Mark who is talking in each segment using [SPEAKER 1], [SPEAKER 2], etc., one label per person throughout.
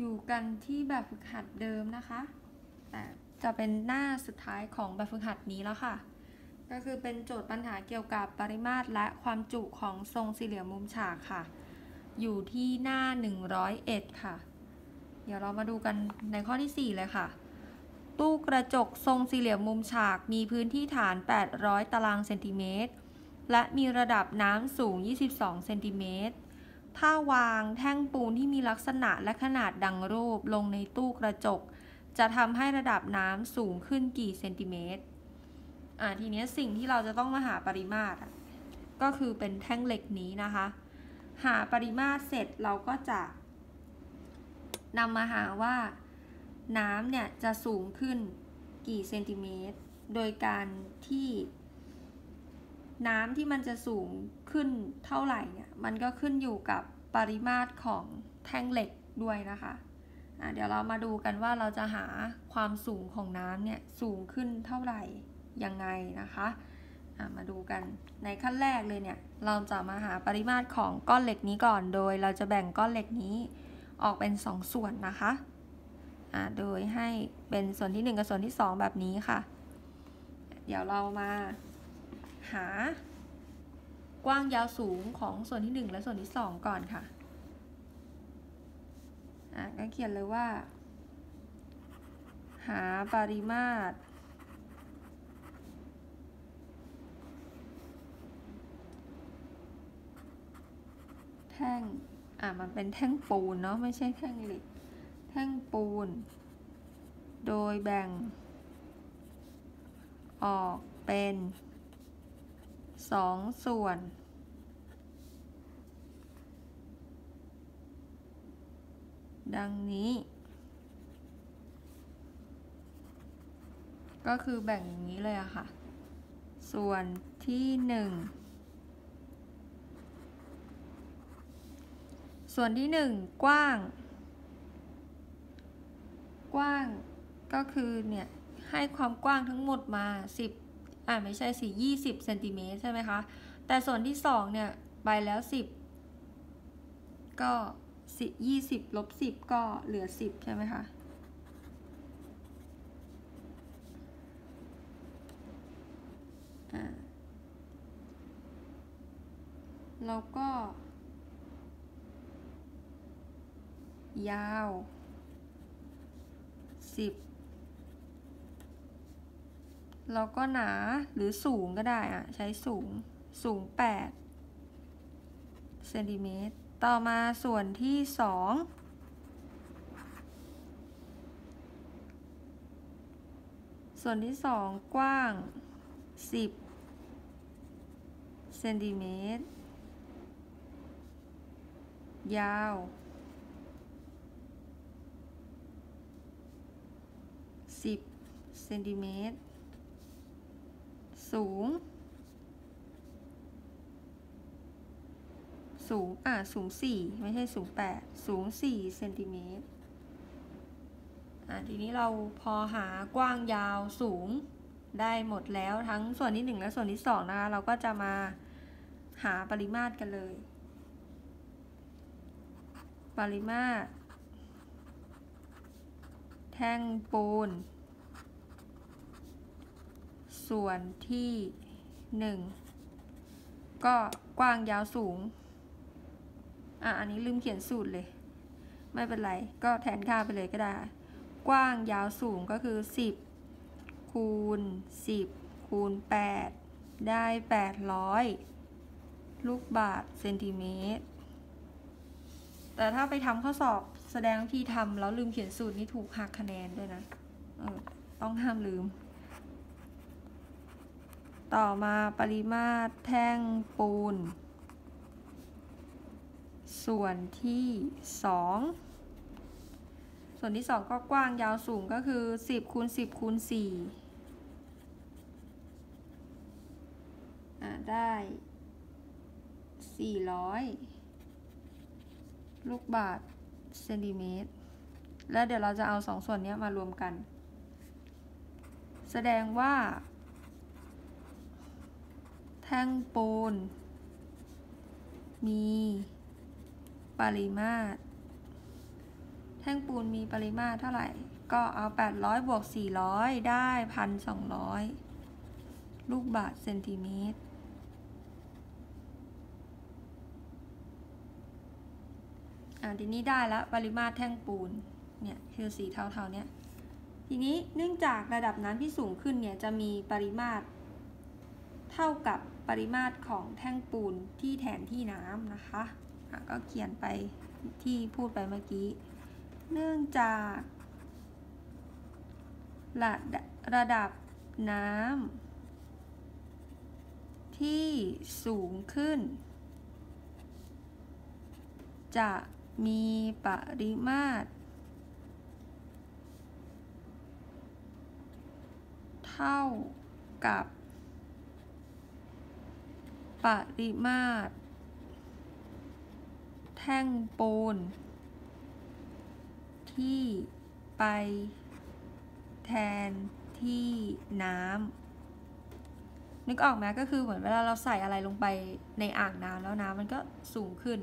[SPEAKER 1] อยู่กันที่แบบฝึกหัดเดิมนะคะ แต่จะเป็นหน้าสุดท้ายของแบบฝึกหัดนี้แล้วค่ะ ก็คือเป็นโจทย์ปัญหาเกี่ยวกับปริมาตรและความจุของทรงสี่เหลี่ยมมุมฉากค่ะ อยู่ที่หน้า 101 ค่ะ เดี๋ยวเรามาดูกันในข้อที่ 4 เลยค่ะ ตู้กระจกทรงสี่เหลี่ยมมุมฉากมีพื้นที่ฐาน 800 ตารางเซนติเมตร และมีระดับน้ำสูง 22 เซนติเมตร ถ้าวางแท่งปูนที่มีลักษณะและขนาดดังรูปลงในตู้กระจก จะทำให้ระดับน้ำสูงขึ้นกี่เซนติเมตร อ่าทีนี้สิ่งที่เราจะต้องมาหาปริมาตร ก็คือเป็นแท่งเหล็กนี้นะคะ หาปริมาตรเสร็จเราก็จะนำมาหาว่าน้ำเนี่ยจะสูงขึ้นกี่เซนติเมตร โดยการที่ น้ำที่มันจะสูงขึ้นเท่าไหร่เนี่ยมันก็ขึ้นอยู่กับปริมาตรของแท่งเหล็กด้วยนะคะะเดี๋ยวเรามาดูกันว่าเราจะหาความสูงของน้ำเนี่ยสูงขึ้นเท่าไหร่ยังไงนะคะะมาดูกันในขั้นแรกเลยเนี่ยเราจะมาหาปริมาตรของก้อนเหล็กนี้ก่อน โดยเราจะแบ่งก้อนเหล็กนี้ออกเป็น 2ส่วนนะคะะโดยให้เป็นส่วนที่ 1 กับส่วนที่ 2 แบบนี้ค่ะ เดี๋ยวเรามา หากว้างยาวสูงของส่วนที่ 1 และส่วนที่ 2 ก่อนค่ะ อะก็เขียนเลยว่า หาปริมาตร แท่ง อะ มันเป็นแท่งปูนเนาะไม่ใช่แท่งเหล็ก แท่งปูน โดยแบ่ง ออกเป็น สองส่วนดังนี้ ก็คือแบ่งอย่างนี้เลยอะค่ะ ส่วนที่หนึ่งส่วนที่หนึ่งกว้าง กว้างก็คือเนี่ย ให้ความกว้างทั้งหมดมา10 อ่าไม่ใช่สิยี่สิบเซนติเมตรใช่ไหมคะ แต่ส่วนที่สองเนี่ยไปแล้วสิบก็สิยี่สิบลบสิบก็เหลือสิบใช่ไหมคะอ่าแล้วก็ ยาวสิบ แล้วก็หนาหรือสูงก็ได้อะใช้สูงสูง 8 เซนติเมตร ต่อมาส่วนที่ 2 ส่วนที่ 2 กว้าง 10 เซนติเมตร ยาว 10 เซนติเมตร สูง สูง อ่าสูงสี่ไม่ใช่สูงแปดสูงสี่เซนติเมตร อ่าทีนี้เราพอหากว้างยาวสูงได้หมดแล้วทั้งส่วนที่หนึ่งและส่วนที่สองนะคะ เราก็จะมาหาปริมาตรกันเลย ปริมาตร แท่งปูน ส่วนที่หนึ่งก็กว้างยาวสูง อะ อันนี้ลืมเขียนสูตรเลย ไม่เป็นไร ก็แทนค่าไปเลยก็ได้ กว้างยาวสูงก็คือ 10 คูณ 10 คูณ 8 ได้ 800 ลูกบาทเซนติเมตร แต่ถ้าไปทำข้อสอบแสดงที่ทำแล้วลืมเขียนสูตรนี่ถูกหักคะแนนด้วยนะ เออ ต้องห้ามลืม ต่อมาปริมาตรแท่งปูน ส่วนที่ 2 ส่วนที่ 2 ก็กว้างยาวสูงก็คือ 10คูณ10คูณ4อ่าได้ 400 ลูกบาทเซนติเมตร แล้วเดี๋ยวเราจะเอาสองส่วนนี้มารวมกัน แสดงว่า แท่งปูน มีปริมาตร แท่งปูนมีปริมาตรเท่าไหร่ ก็เอา 800 บวก 400 ได้ 1,200 ลูกบาทเซนติเมตร อ่าทีนี้ได้แล้วปริมาตรแท่งปูน เนี่ยคือสีเทาๆเนี่ย ทีนี้เนื่องจากระดับน้ำที่สูงขึ้นเนี่ยจะมีปริมาตร เท่ากับ ปริมาตรของแท่งปูนที่แทนที่น้ำนะคะะก็เขียนไปที่พูดไปเมื่อกี้ เนื่องจากระระดับน้ำที่สูงขึ้น จะมีปริมาตร เท่ากับ ปริมาตร แท่งปูน ที่ไปแทนที่น้ำนึกออกไหมก็คือเหมือนเวลาเราใส่อะไรลงไปในอ่างน้ำแล้วน้ำมันก็สูงขึ้น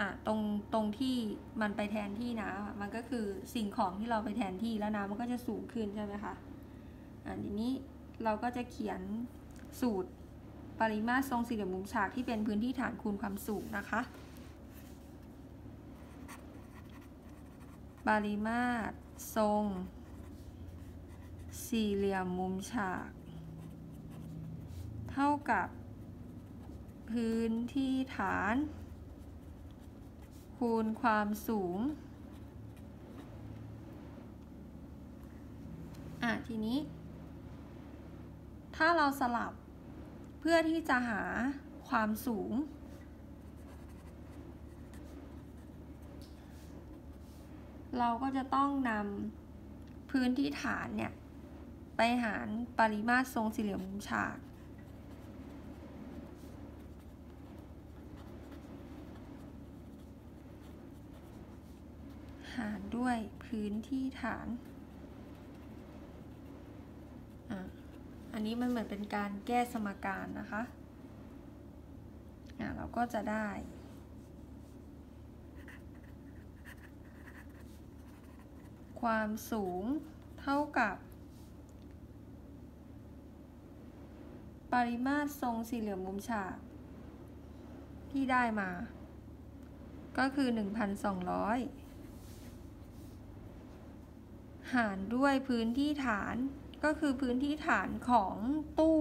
[SPEAKER 1] อะตรงตรงที่มันไปแทนที่น้ำมันก็คือสิ่งของที่เราไปแทนที่แล้วน้ำมันก็จะสูงขึ้นใช่ไหมคะอะทีนี้เราก็จะเขียนสูตร ปริมาตรทรงสี่เหลี่ยมมุมฉากที่เป็นพื้นที่ฐานคูณความสูงนะคะ ปริมาตรทรงสี่เหลี่ยมมุมฉาก เท่ากับ พื้นที่ฐาน คูณความสูงอะทีนี้ ถ้าเราสลับ เพื่อที่จะหาความสูง เราก็จะต้องนำพื้นที่ฐานเนี่ย ไปหารปริมาตรทรงสี่เหลี่ยมมุมฉากหารด้วยพื้นที่ฐาน อะ อั นนี้มันเหมือนเป็นการแก้สมการนะคะอะเราก็จะได้ ความสูงเท่ากับ ปริมาตรทรงสี่เหลี่ยมมุมฉาก ที่ได้มา ก็คือ 1,200 หารด้วยพื้นที่ฐาน ก็คือพื้นที่ฐานของตู้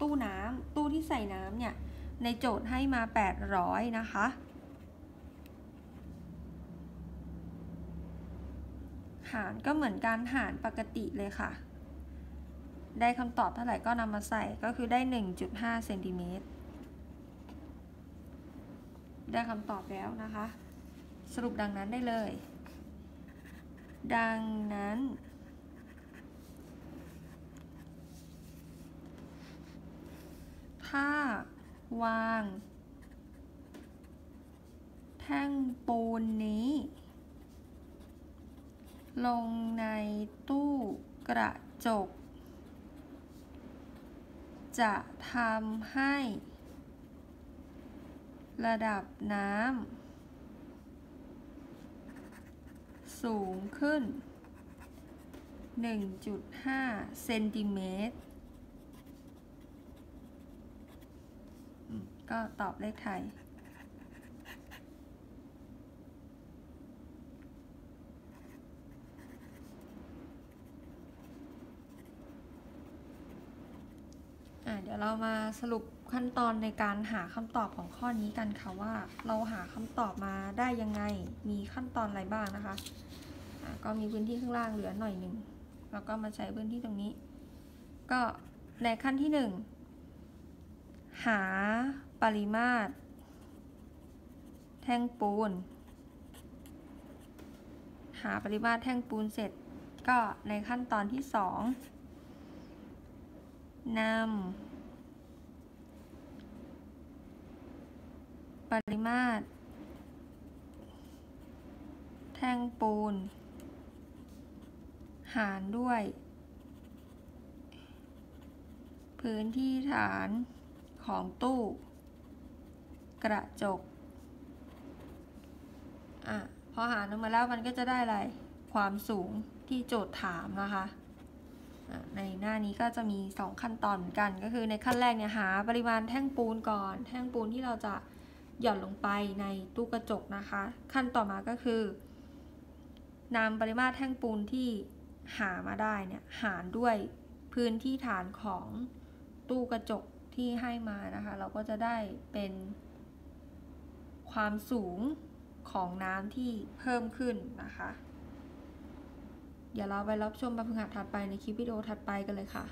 [SPEAKER 1] ตู้น้ำตู้ที่ใส่น้ำเนี่ย ในโจทย์ให้มา 800 นะคะ หารก็เหมือนการหารปกติเลยค่ะ ได้คำตอบเท่าไหร่ก็นำมาใส่ก็คือได้ 1.5เซนติเมตรได้คำตอบแล้วนะคะ สรุปดังนั้นได้เลย ดังนั้น ถ้าวาง แท่งปูนนี้ ลงในตู้กระจก จะทำให้ ระดับน้ำสูงขึ้น 1.5 เซนติเมตร ก็ตอบเลขไทย เดี๋ยวเรามาสรุปขั้นตอนในการหาคำตอบของข้อนี้กันค่ะว่าเราหาคำตอบมาได้ยังไง มีขั้นตอนอะไรบ้างนะคะะก็มีพื้นที่ข้างล่างเหลือหน่อยหนึ่งแล้วก็มาใช้พื้นที่ตรงนี้ ก็ในขั้นที่หนึ่ง หาปริมาตร แท่งปูน หาปริมาตรแท่งปูนเสร็จ ก็ในขั้นตอนที่สองนำปริมาตร แท่งปูน หารด้วย พื้นที่ฐาน ของตู้ กระจก อะ พอหารออกมาแล้วมันก็จะได้อะไร ความสูงที่โจทย์ถามนะคะในหน้านี้ก็จะมี 2 ขั้นตอนเหมือนกันก็คือในขั้นแรกเนี่ยหาปริมาณแท่งปูนก่อน แท่งปูนที่เราจะหย่อนลงไปในตู้กระจกนะคะ ขั้นต่อมาก็คือนำปริมาตรแท่งปูนที่หามาได้เนี่ยหารด้วยพื้นที่ฐานของตู้กระจก ที่ให้มานะคะ เราก็จะได้เป็นความสูงของน้ำที่เพิ่มขึ้นนะคะ เดี๋ยวเราไปรับชมบบฝึกหัดถัดไปในคลิปวิดีโอถัดไปกันเลยค่ะ